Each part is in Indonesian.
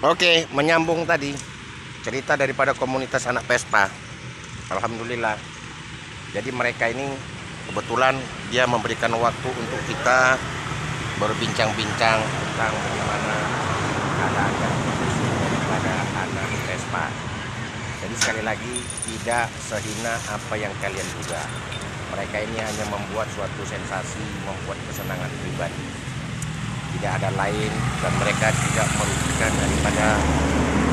Oke, menyambung tadi cerita daripada komunitas anak Vespa. Alhamdulillah. Jadi mereka ini kebetulan dia memberikan waktu untuk kita berbincang-bincang tentang bagaimana keadaan daripada anak Vespa. Jadi sekali lagi tidak sehina apa yang kalian duga. Mereka ini hanya membuat suatu sensasi, membuat kesenangan pribadi. Tidak ada lain dan mereka tidak merugikan daripada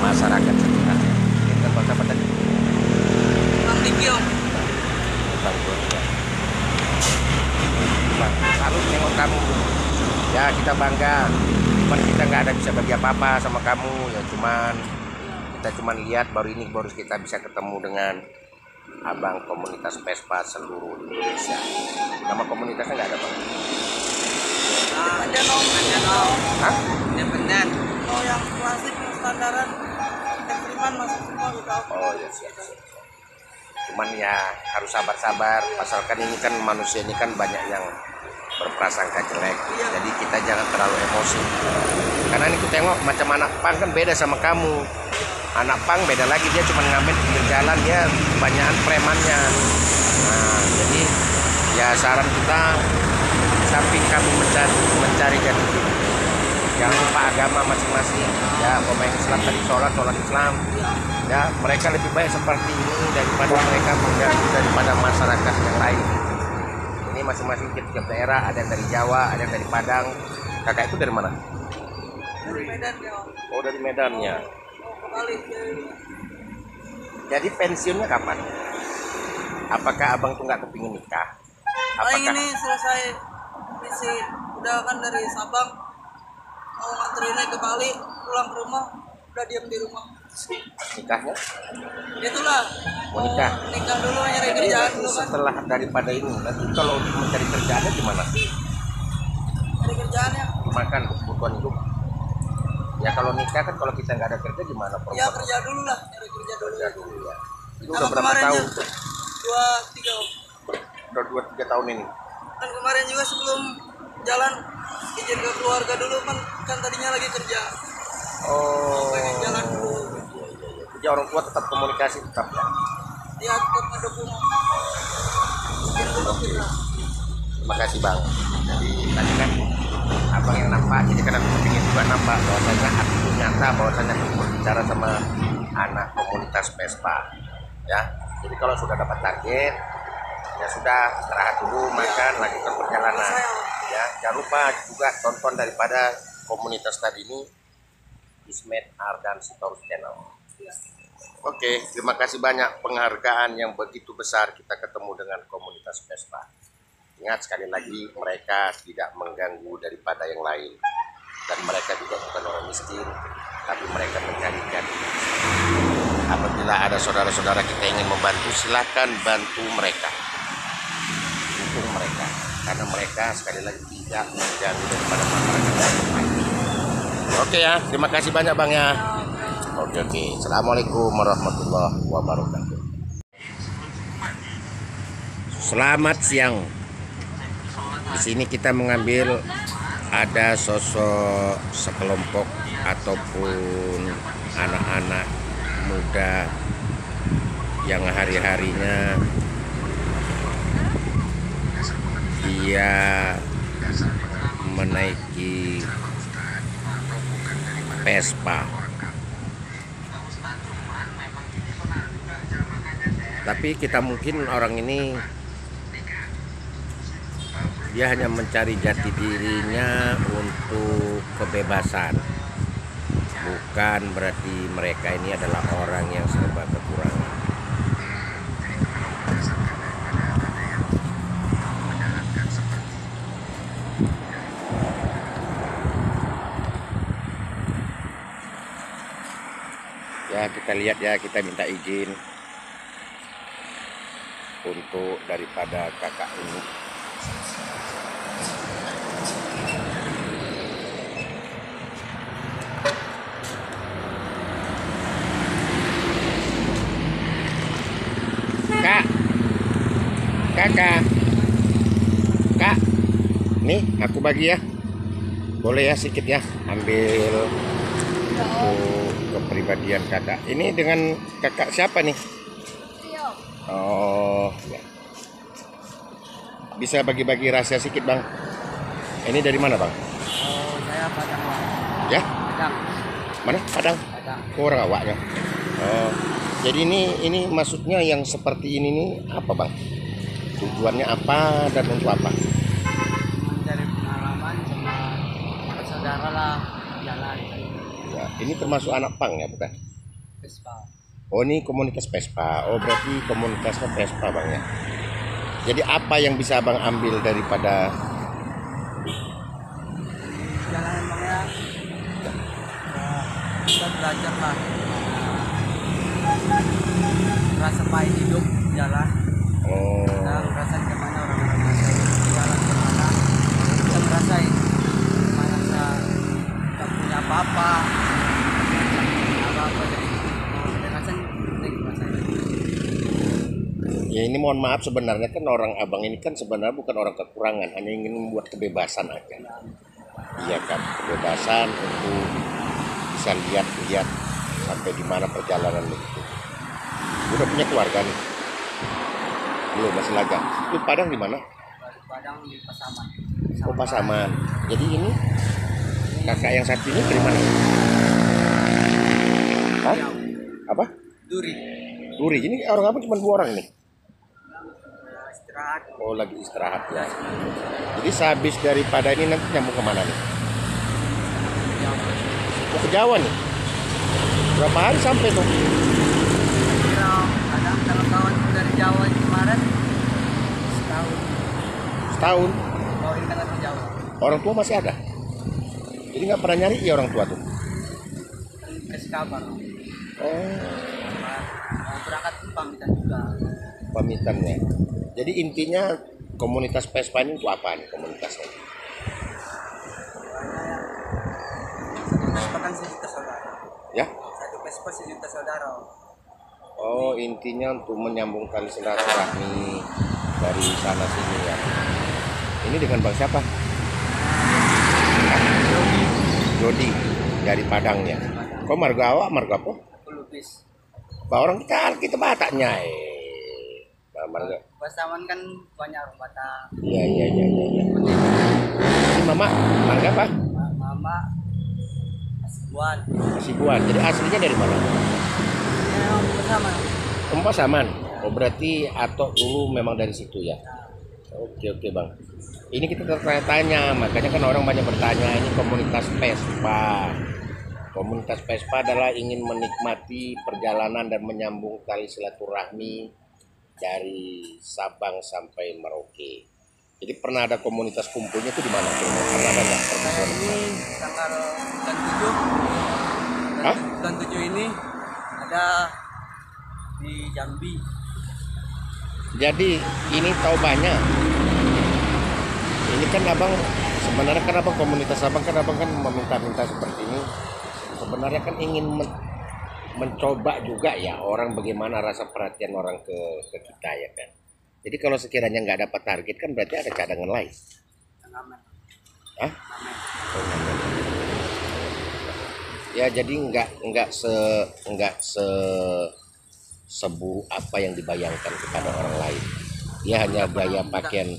masyarakat sekitarnya. Kita apa tadi? Bang Diki om. Bang. Bang, salut nengok kamu. Ya kita bangga. Cuman kita nggak ada bisa bagi apa-apa sama kamu. Ya cuman kita cuman lihat baru ini baru kita bisa ketemu dengan abang komunitas Vespa seluruh Indonesia. Nama komunitasnya nggak ada bang? Independen om. Independen om. Hah? Independen. Oh yang klasik yang standaran. Freeman masuk semua kita om. Oh ya siap, siap. Cuman ya harus sabar-sabar. Pasalkan ini kan manusia ini kan banyak yang berprasangka jelek. Jadi kita jangan terlalu emosi. Karena ini kita tengok macam anak pang kan beda sama kamu. Anak pang beda lagi dia cuma ngamen pinggir jalan dia kebanyakan premannya. Nah jadi ya saran kita samping kami mencari mencari jati diri jangan lupa agama masing-masing. Ya pemain Islam tadi sholat sholat Islam. Ya mereka lebih baik seperti ini daripada mereka mengganggu daripada masyarakat yang lain. Ini masing-masing tiap daerah ada yang dari Jawa ada yang dari Padang. Kakak itu dari mana? Dari Medan ya. Oh dari Medannya Oh jadi pensiunnya kapan? Apakah abang tuh nggak kepingin nikah? Paling apakah ini selesai misi udah kan dari Sabang mau nganterinnya ke Bali pulang ke rumah udah diam di rumah. Nikahnya itulah Mau nikah? nikah dulu nyari Jadi kerjaan dulu kan. setelah daripada ini nanti kalau mencari kerjaannya gimana? Nyari kerjaannya makan kebutuhan hidup. Ya kalau nikah kan kalau kita nggak ada kerja gimana ya perempuan? kerja dulu lah nyari kerja dulu. Kerja dulu ya. Itu Sama udah berapa tahun juga, dua tiga udah dua tiga tahun ini kan kemarin juga sebelum jalan izin ke keluarga dulu kan kan tadinya lagi kerja. Oh. Pengen jalan dulu. Jadi orang tua tetap komunikasi tetap ya? Dia tetap kita. Terima kasih bang. Jadi tadi kan abang yang nampak jadi aku ingin juga nampak bahwasanya itu nyata bahwasanya aku berbicara sama anak komunitas Vespa ya. Jadi kalau sudah dapat target ya sudah istirahat dulu makan lanjutkan perjalanan. Ya jangan lupa juga tonton daripada komunitas tadi ini Ismet Ardan Sitorus Channel. Oke terima kasih banyak penghargaan yang begitu besar kita ketemu dengan komunitas Vespa. Ingat sekali lagi mereka tidak mengganggu daripada yang lain. Dan mereka juga bukan orang miskin tapi mereka mencari jati diri. apabila ada saudara-saudara kita ingin membantu silakan bantu mereka karena mereka sekali lagi tidak mengganggu daripada masyarakat oke ya terima kasih banyak bang ya. Oke oke. Assalamualaikum warahmatullahi wabarakatuh. Selamat siang. Di sini kita mengambil ada sosok sekelompok ataupun anak-anak muda yang hari-harinya dia menaiki Vespa. Tapi kita mungkin orang ini dia hanya mencari jati dirinya untuk kebebasan. Bukan berarti mereka ini adalah orang yang serba kekurangan ya kita lihat ya kita minta izin untuk daripada kakak ini Kak. Kakak. Kak. Nih, aku bagi ya. Boleh ya sedikit ya. Ambil untuk kepribadian kakak. Ini dengan kakak siapa nih? Tio. Oh, ya. Bisa bagi-bagi rahasia sedikit bang. Ini dari mana bang? Oh, saya Padang, Bang. Ya, Padang, mana? Padang. Padang. Oh, orang awaknya. Oh, jadi ini ini maksudnya yang seperti ini nih apa bang? Tujuannya apa dan untuk apa? Dari pengalaman sama saudara lah jalan Ya, ini termasuk anak pang ya bukan? Vespa. Oh ini komunitas Vespa. Oh berarti komunitasnya Vespa bang ya. Jadi apa yang bisa abang ambil daripada Jalan bang ya. Ya, kita belajar lah. Rasa pahit hidup jalan. oh Kita ngerasain gimana orang-orang bisa jalan ke mana. Kita ngerasain mana kita tak punya apa-apa. Apa-apa jadi mau ngerasain penting ngerasain. ya ini mohon maaf sebenarnya kan orang abang ini kan sebenarnya bukan orang kekurangan hanya ingin membuat kebebasan aja. Iya kan kebebasan untuk bisa lihat-lihat sampai di mana perjalanan itu. Udah punya keluarga nih? Belum masih lagak. Itu Padang di mana? Padang di Pasaman. Oh Pasaman. Jadi ini kakak yang satu ini dari mana? Hah? Riau. Apa? Duri. Duri. Ini orang apa cuma dua orang nih? Ya, istirahat. Oh lagi istirahat ya. Jadi sehabis daripada ini nanti nyambung ke mana nih? Ya, Mau ke Jawa nih? Berapa hari sampai tuh? kira kadang kawan-kawan dari Jawa kemarin setahun. Setahun. Kalau ini kan Jawa. Orang tua masih ada? Jadi nggak pernah nyari ya orang tua tuh? Kasih kabar. Oh, Mau berangkat ke pamitan juga. Pamitannya. Jadi intinya komunitas Vespa ini untuk apa nih komunitasnya? Vespa kan sejuta saudara. Ya? Satu Vespa sejuta saudara. Oh, intinya untuk menyambung tali silaturahmi dari sana sini ya. Ini dengan bang siapa? Jody dari Padang ya. Kok marga awak marga apa? Pelupis. Pak orang kita kita Bataknya eh. Nah, marga. Pasaman kan banyak orang Batak. Iya iya iya iya. Ya. Ini mama marga apa? Ma- Mama Asibuan. Kasibuan. Jadi aslinya dari mana? Ya, bersama. Empat Saman. Oh berarti Atok dulu memang dari situ ya. Oke oke bang. Ini kita tertanya-tanya, makanya kan orang banyak bertanya ini komunitas Vespa. Komunitas Vespa adalah ingin menikmati perjalanan dan menyambung tali silaturahmi dari Sabang sampai Merauke. Jadi pernah ada komunitas kumpulnya itu di mana? Pernah ada nggak? Ini tanggal bulan 7 Hah? bulan 7 ini ada di Jambi Jadi ini tahu banyak. Ini kan abang sebenarnya kan abang komunitas abang kan abang kan meminta-minta seperti ini. Sebenarnya kan ingin mencoba juga ya orang bagaimana rasa perhatian orang ke, ke kita ya kan. Jadi kalau sekiranya nggak dapat target kan berarti ada cadangan lain. Hah? Ya jadi nggak nggak se nggak se seburuk apa yang dibayangkan kepada orang lain. Dia hanya gaya pakaian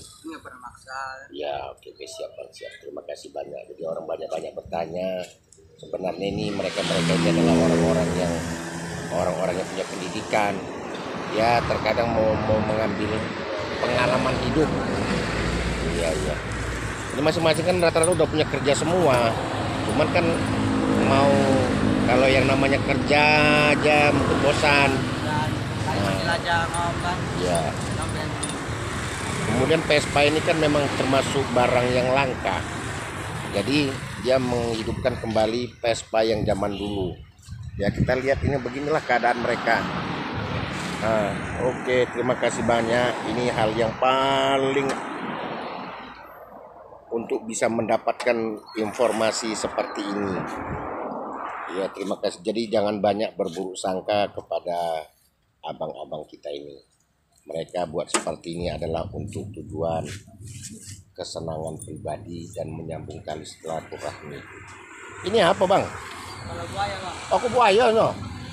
Ya, oke, oke, siap, Bang, siap. Terima kasih banyak. Jadi orang banyak-banyak bertanya. Sebenarnya ini mereka-mereka ini adalah orang-orang yang orang-orang yang punya pendidikan. Ya, terkadang mau mau mengambil pengalaman hidup. Iya, iya. Ini masing-masing kan rata-rata udah punya kerja semua. Cuman kan mau kalau yang namanya kerja aja mungkin bosan. Ya, Kemudian Vespa ini kan memang termasuk barang yang langka. Jadi dia menghidupkan kembali Vespa yang zaman dulu. Ya kita lihat ini beginilah keadaan mereka. Nah, oke terima kasih banyak. Ini hal yang paling untuk bisa mendapatkan informasi seperti ini. Ya terima kasih. Jadi jangan banyak berburuk sangka kepada abang-abang kita ini mereka buat seperti ini adalah untuk tujuan kesenangan pribadi dan menyambung tali silaturahmi. Ini apa bang? Kalau buaya bang, Oh, ke buaya no.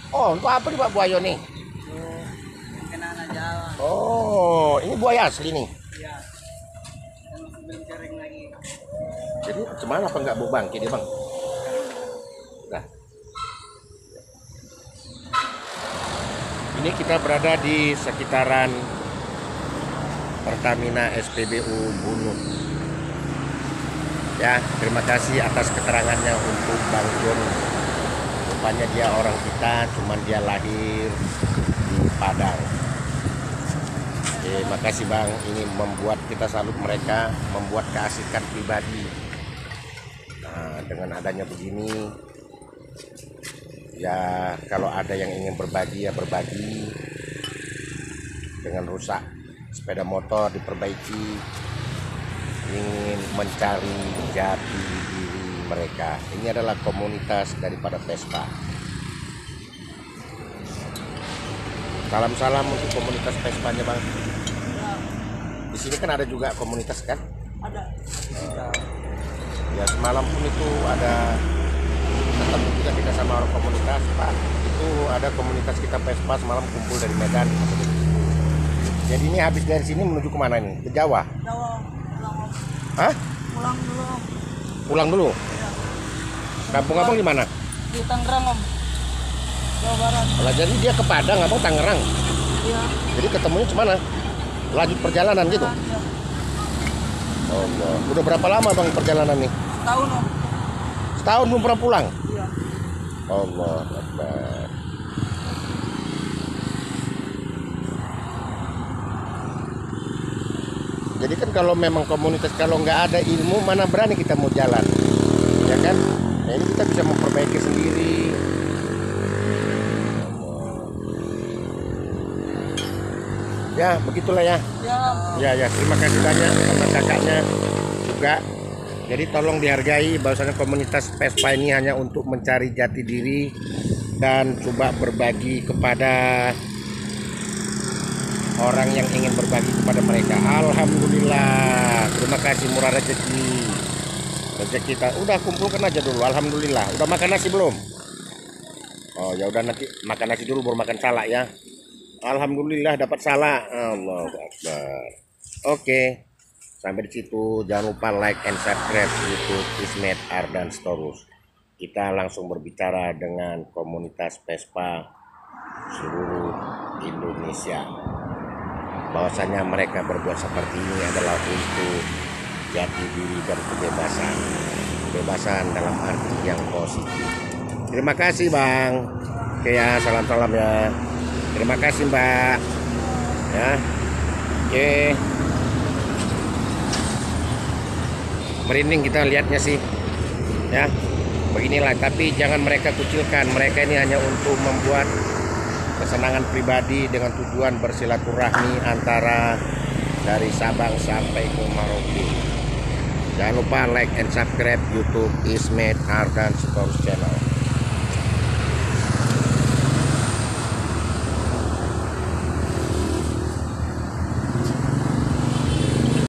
Oh, untuk apa nih Pak buaya nih? tuh kena anak Jawa. Oh, ini buaya asli nih. Iya. Belum kering lagi. Jadi gimana apa nggak mau bangkit dia bang? Nah. Ini kita berada di sekitaran Pertamina SPBU Bunut. Ya, terima kasih atas keterangannya untuk Bang John. Rupanya dia orang kita, cuman dia lahir di Padang. Terima kasih Bang, ini membuat kita salut mereka, membuat keasikan pribadi. Nah, dengan adanya begini, ya kalau ada yang ingin berbagi ya berbagi. Dengan rusak sepeda motor diperbaiki, ingin mencari jati diri mereka. Ini adalah komunitas daripada Vespa. Salam-salam untuk komunitas Vespanya Bang. Di sini kan ada juga komunitas kan? ada. Ya semalam pun itu ada ketemu juga kita sama orang komunitas Pak. Itu ada komunitas kita Vespa semalam kumpul dari Medan. Jadi ini habis dari sini menuju ke mana nih? Ke Jawa? Jawa, pulang. Hah? Pulang dulu. Pulang dulu. Ya. Kampung abang di mana? Di Tangerang om. Jawa Barat. Lah jadi dia ke Padang, abang Tangerang. Iya. Jadi ketemunya cemana? Lanjut perjalanan gitu. Iya. Allah. Udah berapa lama bang perjalanan nih? Tahun om. Setahun belum pernah pulang. Iya. Allah Akbar. Jadi kan kalau memang komunitas kalau nggak ada ilmu mana berani kita mau jalan, ya kan? Nah ini kita bisa memperbaiki sendiri. Ya begitulah ya. Ya. Ya ya terima kasih banyak sama kakaknya juga. Jadi tolong dihargai bahwasanya komunitas Vespa ini hanya untuk mencari jati diri dan coba berbagi kepada orang yang ingin berbagi kepada. Alhamdulillah. Terima kasih murah rezeki. Rezeki kita udah kumpulkan aja dulu. Alhamdulillah. Udah makan nasi belum? Oh ya udah nanti makan nasi dulu baru makan salak ya. Alhamdulillah dapat salak. Allah Akbar. Oke. Sampai di situ jangan lupa like and subscribe YouTube Ismet Ardan Storus. Kita langsung berbicara dengan komunitas Vespa seluruh Indonesia. Bahwasanya mereka berbuat seperti ini adalah untuk jati diri dan kebebasan. Kebebasan dalam arti yang positif. Terima kasih Bang. Oke ya, salam-salam ya. Terima kasih Mbak. Ya. Oke. Merinding kita lihatnya sih. Ya. Beginilah, tapi jangan mereka kucilkan. Mereka ini hanya untuk membuat kesenangan pribadi dengan tujuan bersilaturahmi antara dari Sabang sampai ke Maroke. Jangan lupa like and subscribe YouTube Ismet Ardan Sports Channel.